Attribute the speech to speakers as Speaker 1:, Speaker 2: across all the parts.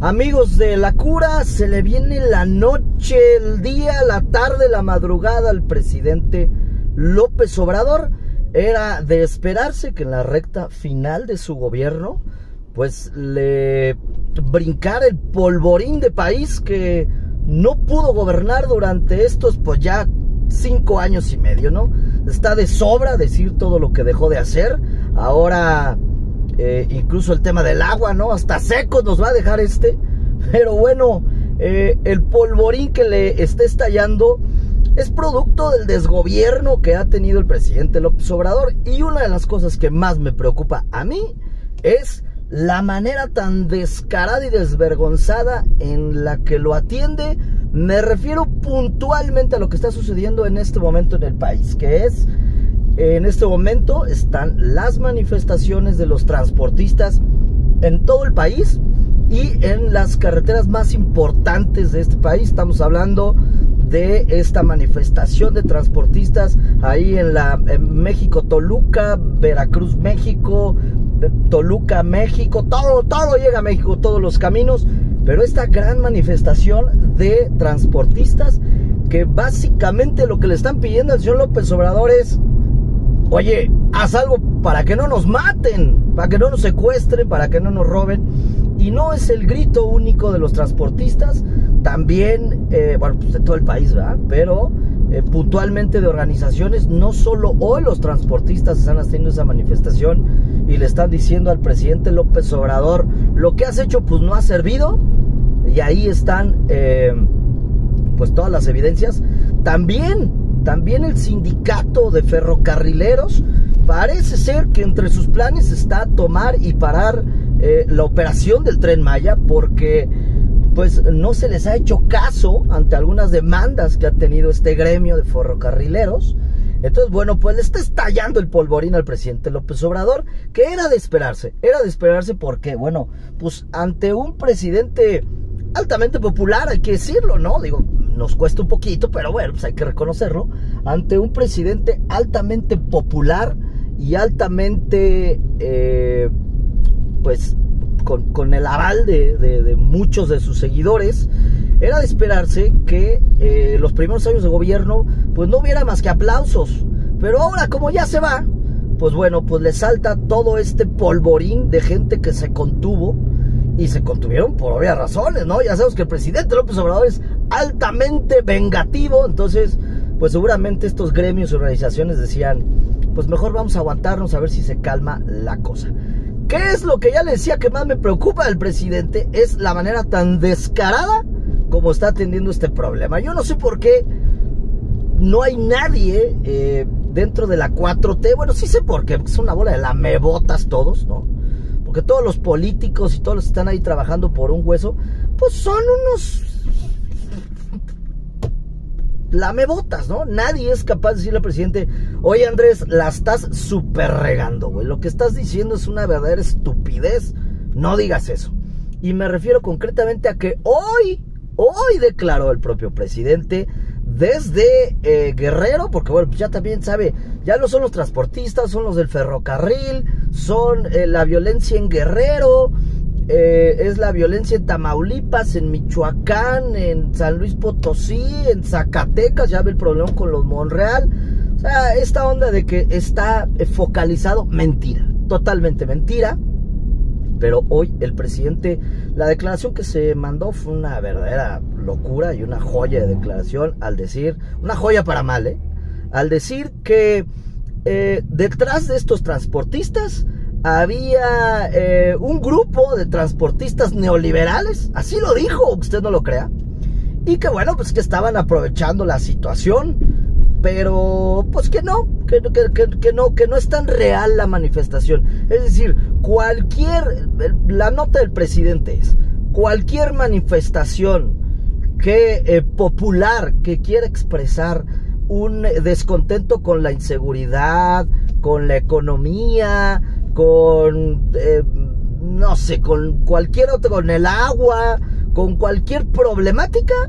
Speaker 1: Amigos de la cura, se le viene la noche, el día, la tarde, la madrugada al presidente López Obrador. Era de esperarse que en la recta final de su gobierno, pues le brincara el polvorín de país que no pudo gobernar durante estos, pues ya cinco años y medio, ¿no? Está de sobra decir todo lo que dejó de hacer. Ahora eh, incluso el tema del agua, ¿no? Hasta seco nos va a dejar este. Pero bueno, eh, el polvorín que le está estallando es producto del desgobierno que ha tenido el presidente López Obrador. Y una de las cosas que más me preocupa a mí es la manera tan descarada y desvergonzada en la que lo atiende. Me refiero puntualmente a lo que está sucediendo en este momento en el país, que es en este momento están las manifestaciones de los transportistas en todo el país y en las carreteras más importantes de este país. Estamos hablando de esta manifestación de transportistas ahí en la México Toluca, Veracruz México, Toluca México, todo todo llega a México, todos los caminos, pero esta gran manifestación de transportistas que básicamente lo que le están pidiendo al señor López Obrador es Oye, haz algo para que no nos maten, para que no nos secuestren, para que no nos roben. Y no es el grito único de los transportistas, también, eh, bueno, pues de todo el país, ¿verdad? Pero eh, puntualmente de organizaciones, no solo hoy los transportistas están haciendo esa manifestación y le están diciendo al presidente López Obrador, lo que has hecho pues no ha servido, y ahí están eh, pues todas las evidencias. También también el sindicato de ferrocarrileros parece ser que entre sus planes está tomar y parar eh, la operación del tren Maya porque pues no se les ha hecho caso ante algunas demandas que ha tenido este gremio de ferrocarrileros. Entonces, bueno, pues le está estallando el polvorín al presidente López Obrador, que era de esperarse, era de esperarse porque, bueno, pues ante un presidente altamente popular, hay que decirlo, ¿no? Digo, nos cuesta un poquito, pero bueno, pues hay que reconocerlo, ante un presidente altamente popular y altamente, eh, pues, con, el aval de, muchos de sus seguidores, era de esperarse que eh, los primeros años de gobierno, pues no hubiera más que aplausos. Pero ahora, como ya se va, pues bueno, pues le salta todo este polvorín de gente que se contuvo y se contuvieron por obvias razones, ¿no? Ya sabemos que el presidente López Obrador es altamente vengativo, entonces, pues seguramente estos gremios y organizaciones decían, pues mejor vamos a aguantarnos a ver si se calma la cosa. ¿Qué es lo que ya le decía que más me preocupa del presidente? Es la manera tan descarada como está atendiendo este problema. Yo no sé por qué no hay nadie eh, dentro de la 4T. Bueno, sí sé por qué, porque es una bola de lamebotas todos, ¿no? Porque todos los políticos y todos los que están ahí trabajando por un hueso, pues son unos lamebotas, ¿no? Nadie es capaz de decirle al presidente, oye Andrés, la estás super regando, güey. Lo que estás diciendo es una verdadera estupidez. No digas eso. Y me refiero concretamente a que hoy, hoy declaró el propio presidente desde eh, Guerrero, porque bueno, ya también sabe, ya no son los transportistas, son los del ferrocarril, son eh, la violencia en Guerrero, eh, es la violencia en Tamaulipas, en Michoacán, en San Luis Potosí, en Zacatecas, ya ve el problema con los Monreal. O sea, esta onda de que está focalizado, mentira, totalmente mentira. Pero hoy el presidente, la declaración que se mandó fue una verdadera locura y una joya de declaración al decir, una joya para mal, ¿eh? Al decir que eh, detrás de estos transportistas había eh, un grupo de transportistas neoliberales, así lo dijo, usted no lo crea, y que bueno, pues que estaban aprovechando la situación, pero pues que no, que, que, no, que no es tan real la manifestación. Es decir, cualquier, la nota del presidente es, cualquier manifestación que eh, popular que quiera expresar un descontento con la inseguridad, con la economía, con, eh, no sé, con cualquier otro, con el agua, con cualquier problemática,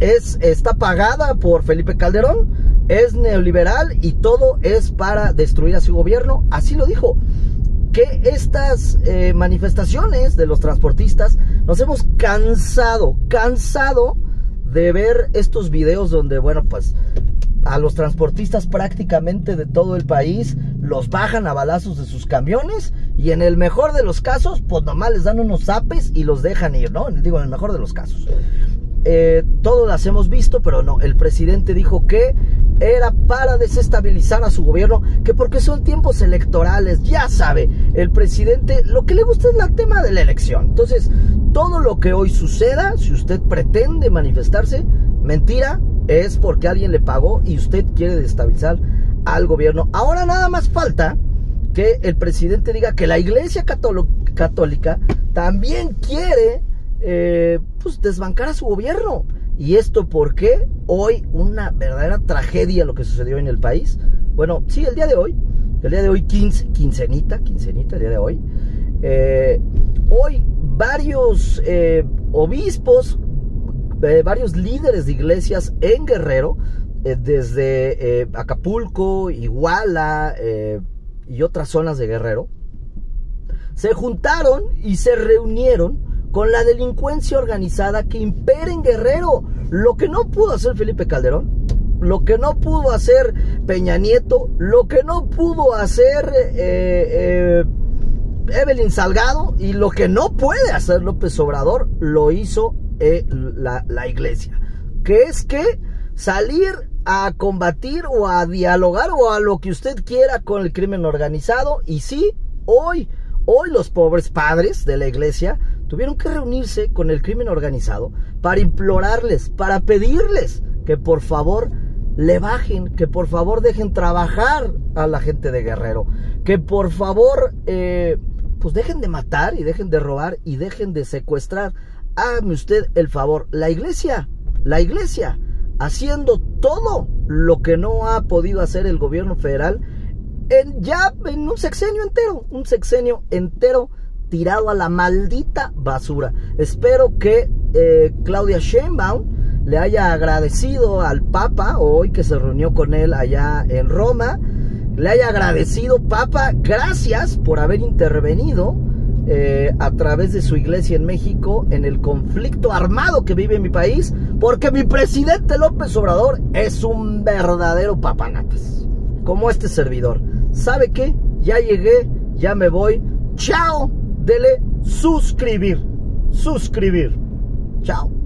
Speaker 1: es, está pagada por Felipe Calderón, es neoliberal y todo es para destruir a su gobierno, así lo dijo. que estas eh, manifestaciones de los transportistas nos hemos cansado, cansado de ver estos videos donde, bueno, pues a los transportistas prácticamente de todo el país los bajan a balazos de sus camiones y en el mejor de los casos, pues nomás les dan unos zapes y los dejan ir, ¿no? Digo, en el mejor de los casos. Eh, todos las hemos visto, pero no, el presidente dijo que era para desestabilizar a su gobierno, que porque son tiempos electorales, ya sabe, el presidente lo que le gusta es el tema de la elección. Entonces, todo lo que hoy suceda, si usted pretende manifestarse, mentira, es porque alguien le pagó y usted quiere desestabilizar al gobierno. Ahora nada más falta que el presidente diga que la iglesia católica también quiere eh, pues desbancar a su gobierno. ¿Y esto porque Hoy una verdadera tragedia lo que sucedió en el país. Bueno, sí, el día de hoy, el día de hoy 15, quincenita, quincenita, el día de hoy. Eh, hoy varios eh, obispos, varios líderes de iglesias en Guerrero, desde Acapulco, Iguala y otras zonas de Guerrero, se juntaron y se reunieron con la delincuencia organizada que impera en Guerrero. Lo que no pudo hacer Felipe Calderón, lo que no pudo hacer Peña Nieto, lo que no pudo hacer eh, eh, Evelyn Salgado y lo que no puede hacer López Obrador, lo hizo eh, la, la iglesia. Que es que salir a combatir o a dialogar o a lo que usted quiera con el crimen organizado. Y sí, hoy, hoy los pobres padres de la iglesia tuvieron que reunirse con el crimen organizado para implorarles, para pedirles que por favor le bajen, que por favor dejen trabajar a la gente de Guerrero, que por favor eh, pues dejen de matar y dejen de robar y dejen de secuestrar. Hágame usted el favor, la iglesia, la iglesia, haciendo todo lo que no ha podido hacer el gobierno federal ya en un sexenio entero, un sexenio entero tirado a la maldita basura. Espero que eh, Claudia Sheinbaum le haya agradecido al Papa hoy que se reunió con él allá en Roma. Le haya agradecido, Papa, gracias por haber intervenido eh, a través de su iglesia en México en el conflicto armado que vive mi país, porque mi presidente López Obrador es un verdadero papanatas, como este servidor. ¿Sabe qué? Ya llegué, ya me voy. ¡Chao! dele suscribir. Suscribir. Chao.